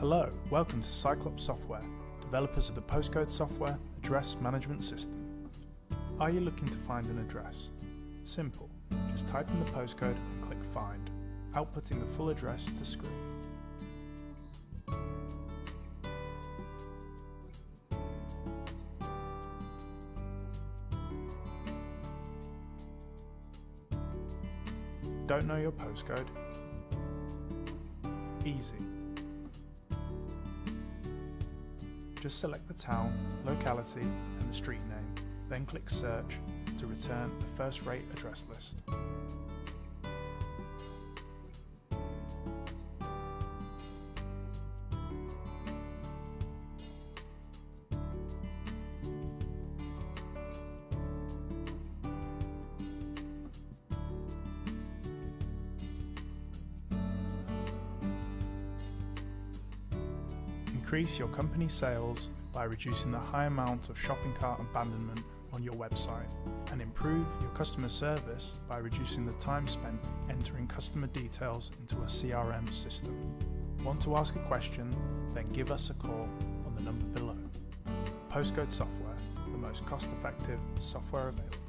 Hello, welcome to Cyclops Software, developers of the postcode software address management system. Are you looking to find an address? Simple, just type in the postcode and click Find, outputting the full address to screen. Don't know your postcode? Easy. Just select the town, locality and the street name, then click search to return the first rate address list. Increase your company's sales by reducing the high amount of shopping cart abandonment on your website and improve your customer service by reducing the time spent entering customer details into a CRM system. Want to ask a question? Then give us a call on the number below. Postcode Software, the most cost effective software available.